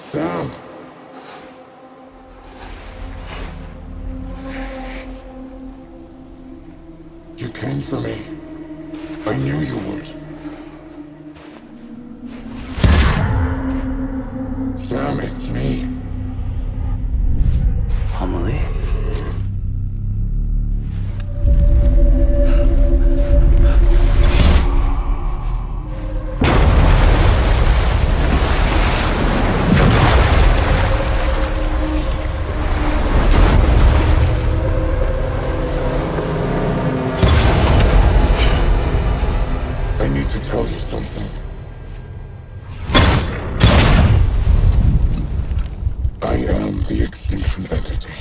Sam! You came for me. I knew you would. Sam, it's me. To tell you something. I am the Extinction Entity.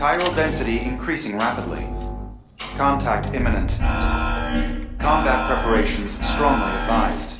Chiral density increasing rapidly. Contact imminent. Combat preparations strongly advised.